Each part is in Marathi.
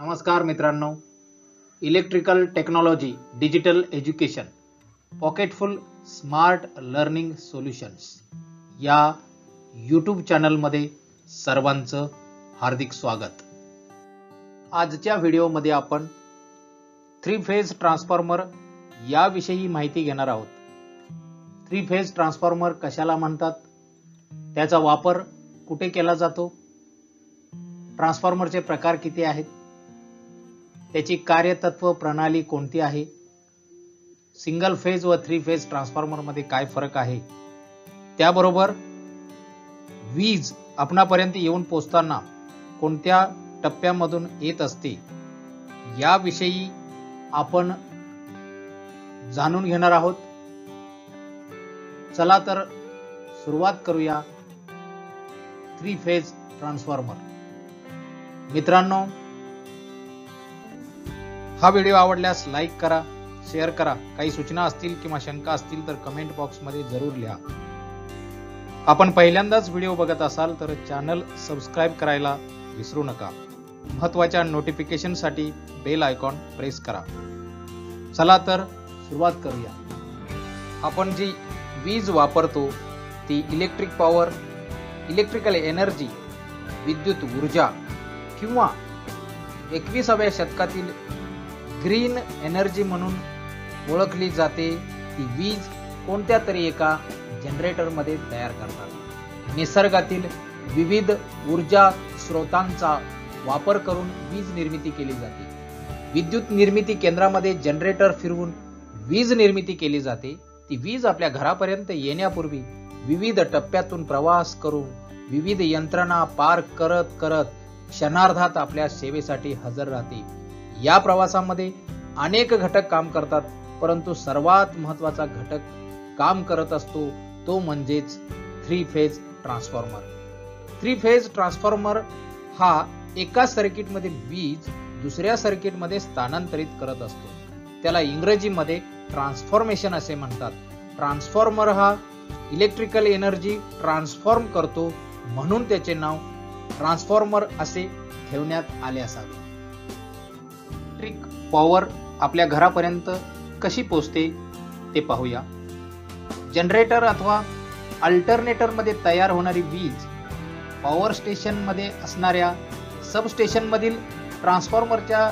नमस्कार मित्रांनो. Electrical technology digital education pocketful smart learning solutions या यूट्यूब चॅनलमध्ये सर्वांचं हार्दिक स्वागत. आजच्या व्हिडिओमध्ये आपण थ्री फेज ट्रान्सफॉर्मर याविषयी माहिती घेणार आहोत. थ्री फेज ट्रान्सफॉर्मर कशाला म्हणतात? त्याचा वापर कुठे केला जातो? ट्रान्सफॉर्मरचे प्रकार किती आहेत? त्याची कार्यतत्व प्रणाली कोणती आहे? सिंगल फेज व थ्री फेज ट्रान्सफॉर्मरमध्ये काय फरक आहे? त्याबरोबर वीज आपणापर्यंत येऊन पोचताना कोणत्या टप्प्यामधून येत असते? याविषयी आपण जाणून घेणार आहोत. चला तर सुरुवात करूया. थ्री फेज ट्रान्सफॉर्मर मित्रांनो हा व्हिडिओ आवडल्यास लाईक करा शेअर करा. काही सूचना असतील किंवा शंका असतील तर कमेंट बॉक्समध्ये जरूर लिहा. आपण पहिल्यांदाच व्हिडिओ बघत असाल तर चॅनल सबस्क्राईब करायला विसरू नका. महत्त्वाच्या नोटिफिकेशनसाठी बेल आयकॉन प्रेस करा. चला तर सुरुवात करूया. आपण जी वीज वापरतो ती इलेक्ट्रिक पॉवर इलेक्ट्रिकल एनर्जी विद्युत ऊर्जा किंवा एकविसाव्या शतकातील ग्रीन एनर्जी म्हणून ओळखली जाते. ती वीज कोणत्या तरी एका जनरेटरमध्ये तयार करतात. निसर्गातील विविध ऊर्जा स्रोतांचा वापर करून वीज निर्मिती केली जाते. विद्युत निर्मिती केंद्रामध्ये जनरेटर फिरवून वीज निर्मिती केली जाते. ती वीज आपल्या घरापर्यंत येण्यापूर्वी विविध टप्प्यातून प्रवास करून विविध यंत्रणा पार करत करत क्षणार्धात आपल्या सेवेसाठी हजर राहते. या प्रवासामध्ये अनेक घटक काम करतात परंतु सर्वात महत्त्वाचा घटक काम करत असतो तो म्हणजेच three phase transformer three phase transformer हा एका सर्किटमध्ये वीज दुसऱ्या सर्किटमध्ये स्थानांतरित करत असतो. त्याला इंग्रजीमध्ये ट्रान्सफॉर्मेशन असे म्हणतात. ट्रान्सफॉर्मर हा इलेक्ट्रिकल एनर्जी ट्रान्सफॉर्म करतो म्हणून त्याचे नाव ट्रान्सफॉर्मर असे ठेवण्यात आले असावे. इलेक्ट्रिक पॉवर आपल्या घरापर्यंत कशी पोचते ते पाहूया. जनरेटर अथवा अल्टरनेटरमध्ये तयार होणारी वीज पॉवर स्टेशनमध्ये असणाऱ्या सबस्टेशनमधील ट्रान्सफॉर्मरच्या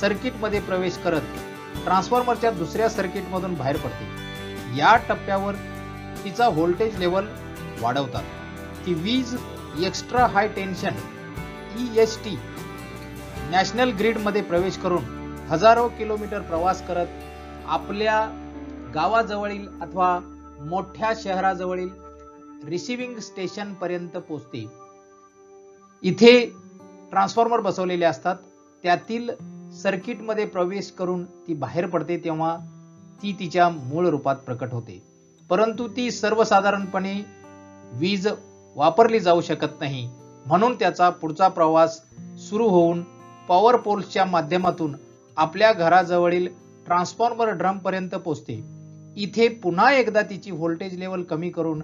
सर्किटमध्ये प्रवेश करत ट्रान्सफॉर्मरच्या दुसऱ्या सर्किटमधून बाहेर पडते. या टप्प्यावर तिचा व्होल्टेज लेवल वाढवतात. ती वीज extra high tension E S T national ग्रीडमध्ये प्रवेश करून हजारो किलोमीटर प्रवास करत आपल्या गावाजवळील अथवा मोठ्या शहराजवळील रिसिव्हिंग स्टेशनपर्यंत पोचते इथे ट्रान्सफॉर्मर बसवलेले असतात. त्यातील सर्किटमध्ये प्रवेश करून ती बाहेर पडते तेव्हा ती तिच्या मूळ रूपात प्रकट होते. परंतु ती सर्वसाधारणपणे वीज वापरली जाऊ शकत नाही. म्हणून त्याचा पुढचा प्रवास सुरू होऊन पॉवर पोल्सच्या माध्यमातून आपल्या घराजवळील ट्रान्सफॉर्मर ड्रम पर्यंत पोहोचते इथे पुन्हा एकदा तिची व्होल्टेज लेवल कमी करून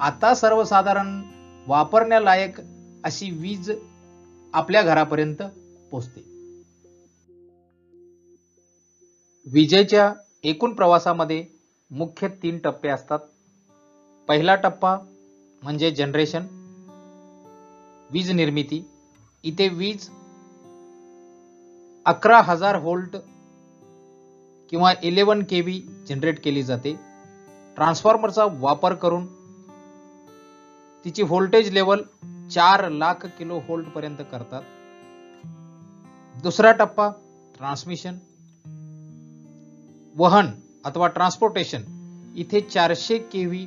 आता सर्वसाधारण वापरण्यालायक अशी वीज आपल्या घरापर्यंत पोहोचते विजेच्या एकूण प्रवासामध्ये मुख्य तीन टप्पे असतात. पहिला टप्पा म्हणजे जनरेशन वीज निर्मिती. इथे वीज अकरा हजार होल्ट किंवा इलेवन के व्ही जनरेट केली जाते. ट्रान्सफॉर्मरचा वापर करून तिची व्होल्टेज लेवल चार लाख किलो होल्ट पर्यंत करतात. दुसरा टप्पा ट्रान्समिशन. वहन अथवा ट्रान्सपोर्टेशन. इथे चारशे के व्ही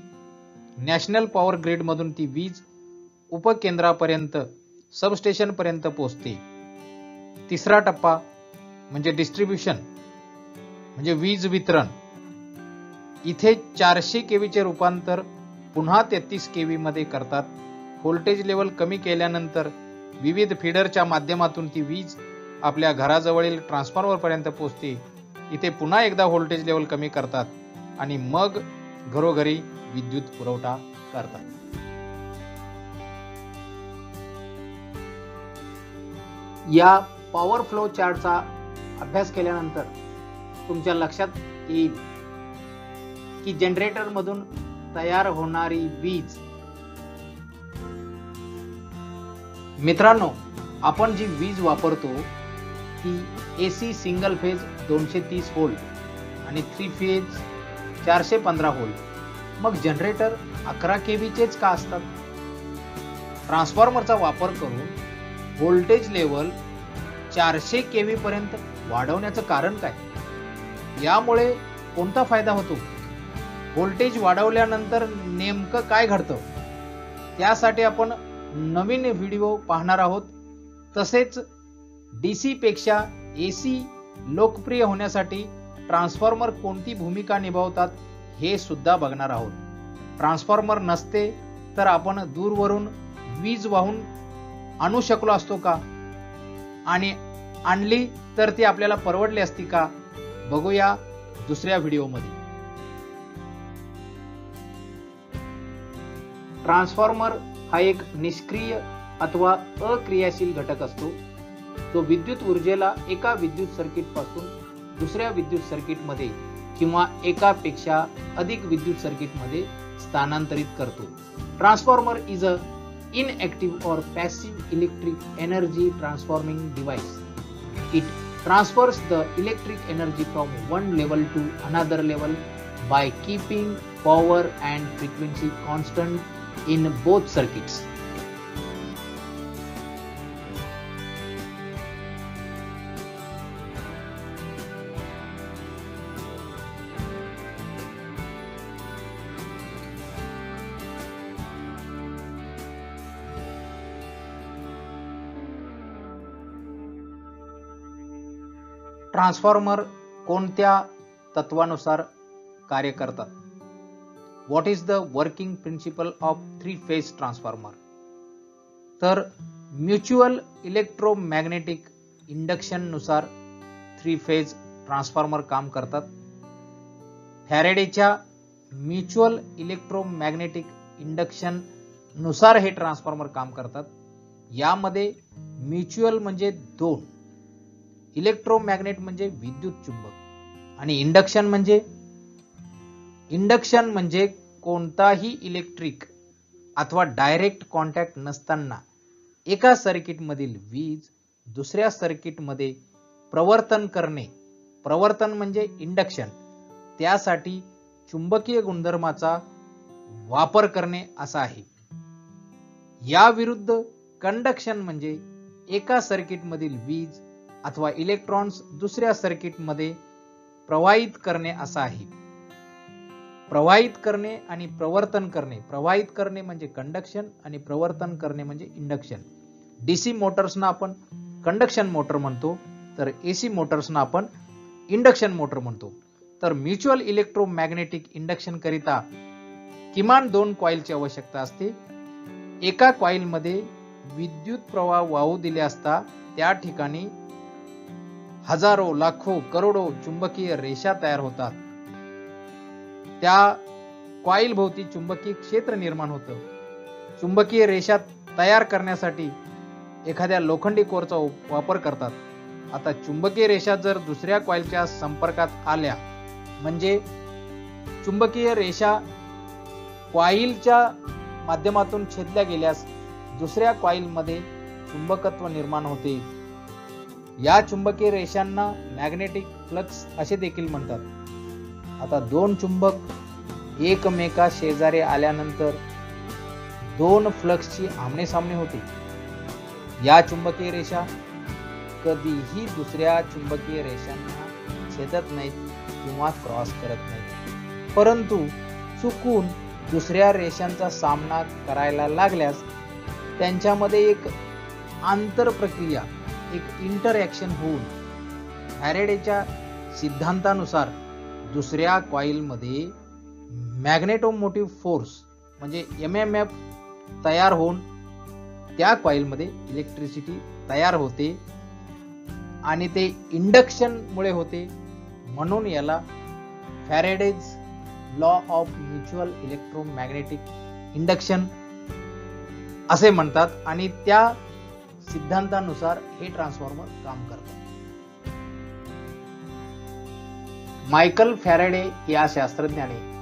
नॅशनल पॉवर ग्रीडमधून ती वीज उपकेंद्रापर्यंत सबस्टेशनपर्यंत पोहोचते. तिसरा टप्पा म्हणजे डिस्ट्रीब्युशन म्हणजे वीज वितरण. इथे चारशे केवीचे रूपांतर पुन्हा तेहतीस केवी मध्ये करतात. व्होल्टेज लेवल कमी केल्यानंतर विविध फिडरच्या माध्यमातून ती वीज आपल्या घराजवळील ट्रान्सफॉर्मर पर्यंत पोहोचते. इथे पुन्हा एकदा व्होल्टेज लेवल कमी करतात आणि मग घरोघरी विद्युत पुरवठा करतात. या पॉवर फ्लो चार्टचा अभ्यास केल्यानंतर तुमच्या लक्षात येईल की जनरेटरमधून तयार होणारी वीज. मित्रांनो आपण जी वीज वापरतो ती एसी सिंगल फेज दोनशे तीस व्होल्ट आणि थ्री फेज चारशे पंधरा व्होल्ट मग जनरेटर अकरा केव्हीचेच का असतात? ट्रान्सफॉर्मरचा वापर करून व्होल्टेज लेवल चारशे केव्ही पर्यंत वाढवण्याचं कारण काय? यामुळे कोणता फायदा होतो? व्होल्टेज वाढवल्यानंतर नेमकं काय घडतं? त्यासाठी आपण नवीन व्हिडिओ पाहणार आहोत. तसेच डीसी पेक्षा सी लोकप्रिय होण्यासाठी ट्रान्सफॉर्मर कोणती भूमिका निभावतात हे सुद्धा बघणार आहोत. ट्रान्सफॉर्मर नसते तर आपण दूरवरून वीज वाहून आणू शकलो असतो का? आणि आणली तर ती आपल्याला परवडली असती का? बघूया दुसऱ्या व्हिडिओमध्ये. ट्रान्सफॉर्मर हा एक निष्क्रिय अथवा अक्रियाशील घटक असतो. तो विद्युत ऊर्जेला एका विद्युत सर्किटपासून दुसऱ्या विद्युत सर्किटमध्ये किंवा एकापेक्षा अधिक विद्युत सर्किटमध्ये स्थानांतरित करतो. Transformer is a inactive or passive electric energy transforming device. It transfers the electric energy from one level to another level by keeping power and frequency constant in both circuits. Transformer कोणत्या तत्वानुसार कार्य करतात? What is the working principle of three phase transformer तर म्युच्युअल इलेक्ट्रोमॅग्नेटिक इंडक्शननुसार थ्री फेज ट्रान्सफॉर्मर काम करतात. फॅरेडेच्या म्युच्युअल इलेक्ट्रोमॅग्नेटिक इंडक्शननुसार हे ट्रान्सफॉर्मर काम करतात. यामध्ये म्युच्युअल म्हणजे दोन. इलेक्ट्रोमॅग्नेट म्हणजे विद्युत चुंबक. आणि इंडक्शन म्हणजे? इंडक्शन म्हणजे कोणताही इलेक्ट्रिक अथवा डायरेक्ट कॉन्टॅक्ट नसताना एका सर्किटमधील वीज दुसऱ्या सर्किटमध्ये प्रवर्तन करणे. प्रवर्तन म्हणजे इंडक्शन. त्यासाठी चुंबकीय गुणधर्माचा वापर करणे असा आहे. या विरुद्ध कंडक्शन म्हणजे एका सर्किटमधील वीज अथवा इलेक्ट्रॉन्स दुसऱ्या सर्किटमध्ये प्रवाहित करणे असा आहे. प्रवाहित करणे आणि प्रवर्तन करणे. प्रवाहित करणे म्हणजे कंडक्शन आणि प्रवर्तन करणे म्हणजे इंडक्शन डीसी मोटर्सना आपण कंडक्शन मोटर म्हणतो. तर एसी मोटर्सना आपण इंडक्शन मोटर म्हणतो. तर म्युच्युअल इलेक्ट्रोमॅग्नेटिक इंडक्शन करिता किमान दोन कॉइलची आवश्यकता असते. एका कॉइलमध्ये विद्युत प्रवाह वाहू दिले असता त्या ठिकाणी हजारो लाखो करोडो चुंबकीय रेषा तयार होतात. त्या कॉईल भोवती चुंबकीय क्षेत्र निर्माण होतं. चुंबकीय रेषा तयार करण्यासाठी एखाद्या लोखंडी कोरचा वापर करतात. आता चुंबकीय रेषा जर दुसऱ्या कॉईलच्या संपर्कात आल्या म्हणजे चुंबकीय रेषा कॉईलच्या माध्यमातून छेदल्या गेल्यास दुसऱ्या कॉईलमध्ये चुंबकत्व निर्माण होते. या चुंबकीय रेषांना मॅग्नेटिक फ्लक्स असे देखील म्हणतात. आता दोन चुंबक एकमेका शेजारी आल्यानंतर दोन फ्लक्सची आमनेसामने होते. या चुंबकीय रेषा कधीही दुसऱ्या चुंबकीय रेषांना छेदत नाहीत किंवा क्रॉस करत नाहीत. परंतु चुकून दुसऱ्या रेषांचा सामना करायला लागल्यास त्यांच्यामध्ये एक आंतर प्रक्रिया एक इंटरॅक्शन होऊन फॅरेडेच्या सिद्धांतानुसार दुसऱ्या कॉईलमध्ये मॅग्नेटोमोटिव्ह फोर्स म्हणजे एम एम एफ तयार होऊन त्या कॉईलमध्ये इलेक्ट्रिसिटी तयार होते आणि ते इंडक्शनमुळे होते. म्हणून याला Faraday's law of mutual electromagnetic induction असे म्हणतात. आणि त्या सिद्धांतानुसार हे ट्रान्सफॉर्मर काम करतात. मायकल फॅरेडे या शास्त्रज्ञाने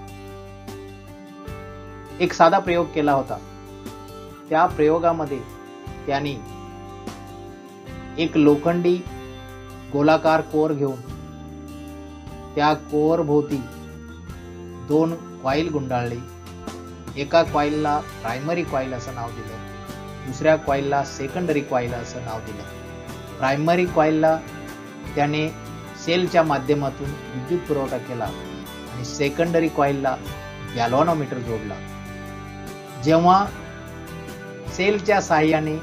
एक साधा प्रयोग केला होता. त्या प्रयोगामध्ये त्यांनी एक लोखंडी गोलाकार कोर घेऊन त्या कोर भोवती दोन कॉईल गुंडाळले. एका कॉईलला प्रायमरी कॉईल असं नाव दिलं. दुसऱ्या कॉईलला सेकंडरी कॉईल असं नाव दिलं. प्रायमरी कॉईलला त्याने सेलच्या माध्यमातून विद्युत पुरवठा केला आणि सेकंडरी कॉईलला गॅलॉनोमीटर जोडला. जेव्हा सेलच्या साहाय्याने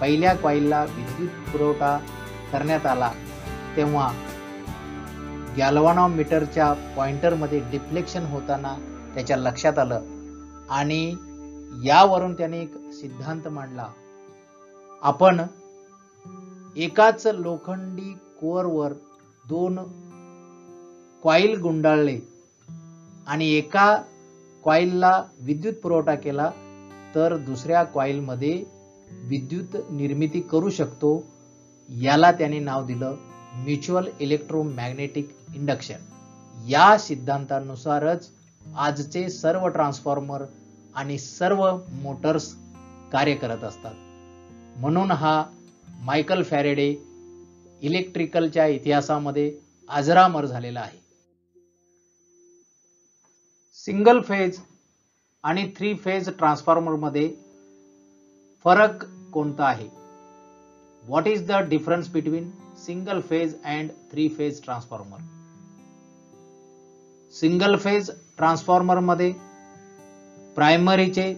पहिल्या कॉईलला विद्युत पुरवठा करण्यात आला तेव्हा गॅल्व्हॅनोमीटरच्या पॉइंटरमध्ये डिफ्लेक्शन होताना त्याच्या लक्षात आलं आणि यावरून त्याने एक सिद्धांत मांडला. आपण एकाच लोखंडी कोअरवर दोन कॉईल गुंडाळले आणि एका कॉईलला विद्युत पुरवठा केला तर दुसऱ्या कॉईलमध्ये विद्युत निर्मिती करू शकतो याला त्याने नाव दिलं म्युच्युअल इलेक्ट्रोमॅग्नेटिक इंडक्शन. या सिद्धांतानुसारच आजचे सर्व ट्रान्सफॉर्मर आणि सर्व मोटर्स कार्य करत असतात. म्हणून हा मायकल फॅरेडे इलेक्ट्रिकलच्या इतिहासामध्ये अजरामर झालेला आहे. सिंगल फेज आणि थ्री फेज ट्रान्सफॉर्मरमध्ये फरक कोणता आहे? What is the difference between single phase and three phase transformer single phase ट्रान्सफॉर्मरमध्ये प्रायमरीचे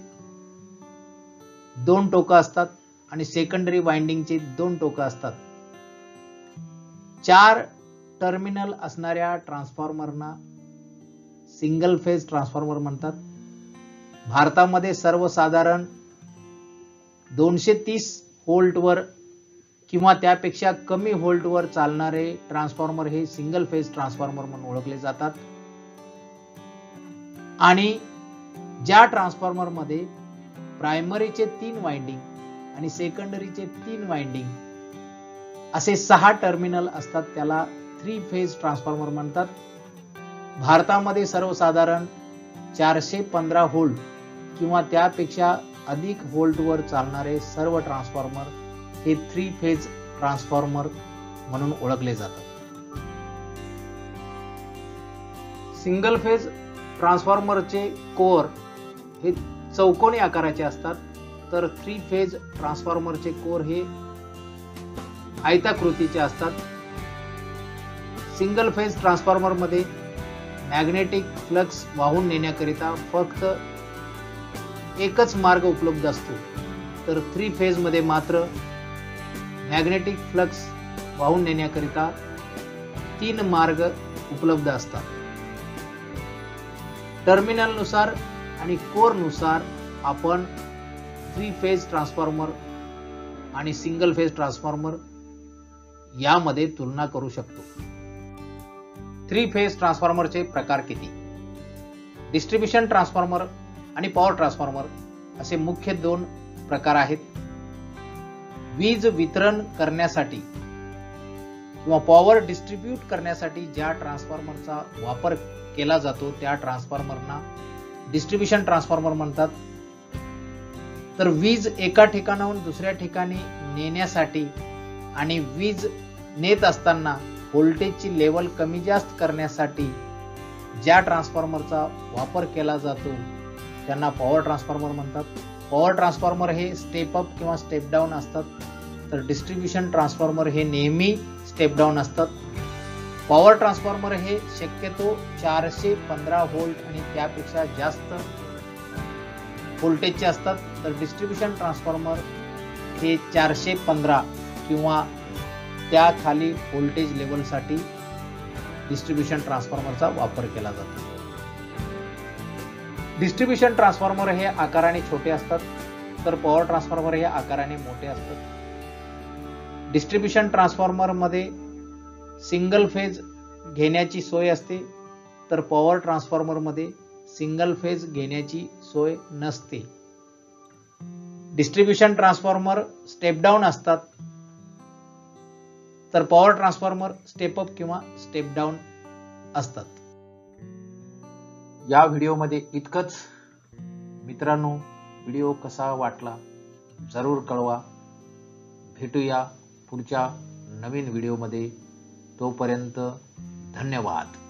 दोन टोकं असतात आणि सेकंडरी वाइंडिंगचे दोन टोकं असतात. चार टर्मिनल असणाऱ्या ट्रान्सफॉर्मरना सिंगल फेज ट्रान्सफॉर्मर म्हणतात. भारतामध्ये सर्वसाधारण दोनशे तीस होल्टवर किंवा त्यापेक्षा कमी होल्टवर चालणारे ट्रान्सफॉर्मर हे सिंगल फेज ट्रान्सफॉर्मर म्हणून ओळखले जातात. आणि ज्या ट्रान्सफॉर्मरमध्ये प्रायमरीचे तीन वाइंडिंग आणि सेकंडरीचे तीन वाइंडिंग असे सहा टर्मिनल असतात त्याला थ्री फेज ट्रान्सफॉर्मर म्हणतात. भारतामध्ये सर्वसाधारण चारशे पंधरा व्होल्ट किंवा त्यापेक्षा अधिक व्होल्टवर चालणारे सर्व ट्रान्सफॉर्मर हे थ्री फेज ट्रान्सफॉर्मर म्हणून ओळखले जातात. सिंगल फेज ट्रान्सफॉर्मरचे कोअर हे चौकोनी आकाराचे असतात. तर थ्री फेज ट्रान्सफॉर्मरचे कोर हे आयताकृतीचे असतात. सिंगल फेज ट्रान्सफॉर्मरमध्ये मॅग्नेटिक फ्लक्स वाहून नेण्याकरिता फक्त एकच मार्ग उपलब्ध असतो. तर थ्री फेजमध्ये मात्र मॅग्नेटिक फ्लक्स वाहून नेण्याकरिता तीन मार्ग उपलब्ध असतात. टर्मिनलनुसार आणि कोरनुसार आपण थ्री फेज ट्रान्सफॉर्मर आणि सिंगल फेज ट्रान्सफॉर्मर यामध्ये तुलना करू शकतो. थ्री फेज ट्रान्सफॉर्मरचे प्रकार किती? डिस्ट्रीब्युशन ट्रान्सफॉर्मर आणि पॉवर ट्रान्सफॉर्मर असे मुख्य दोन प्रकार आहेत. वीज वितरण करण्यासाठी किंवा पॉवर डिस्ट्रीब्यूट करण्यासाठी ज्या ट्रान्सफॉर्मरचा वापर केला जातो त्या ट्रान्सफॉर्मरना डिस्ट्रीब्युशन ट्रान्सफॉर्मर म्हणतात. तर वीज एका ठिकाणाहून दुसऱ्या ठिकाणी नेण्यासाठी आणि वीज नेत असताना व्होल्टेजची लेवल कमी जास्त करण्यासाठी ज्या ट्रान्सफॉर्मरचा वापर केला जातो त्यांना पॉवर ट्रान्सफॉर्मर म्हणतात. पॉवर ट्रान्सफॉर्मर हे स्टेप अप किंवा स्टेप डाऊन असतात. तर डिस्ट्रीब्युशन ट्रान्सफॉर्मर हे नेहमी स्टेप डाऊन असतात. पॉवर ट्रान्सफॉर्मर हे शक्यतो चारशे पंधरा व्होल्ट आणि त्यापेक्षा जास्त व्होल्टेजचे असतात. तर डिस्ट्रीब्युशन ट्रान्सफॉर्मर हे चारशे पंधरा किंवा त्या खाली व्होल्टेज लेवलसाठी डिस्ट्रीब्युशन ट्रान्सफॉर्मरचा वापर केला जातो. डिस्ट्रीब्युशन ट्रान्सफॉर्मर हे आकाराने छोटे असतात तर पॉवर ट्रान्सफॉर्मर हे आकाराने मोठे असतात. डिस्ट्रीब्युशन ट्रान्सफॉर्मरमध्ये सिंगल फेज घेण्याची सोय असते तर पॉवर ट्रान्सफॉर्मरमध्ये सिंगल फेज घेण्याची सोय नसते. डिस्ट्रीब्युशन ट्रान्सफॉर्मर स्टेप डाऊन असतात तर पॉवर ट्रान्सफॉर्मर स्टेप अप किंवा स्टेप डाऊन असतात. या व्हिडिओमध्ये इतकंच. मित्रांनो व्हिडिओ कसा वाटला जरूर कळवा. भेटूया पुढच्या नवीन व्हिडिओमध्ये. तोपर्यंत धन्यवाद.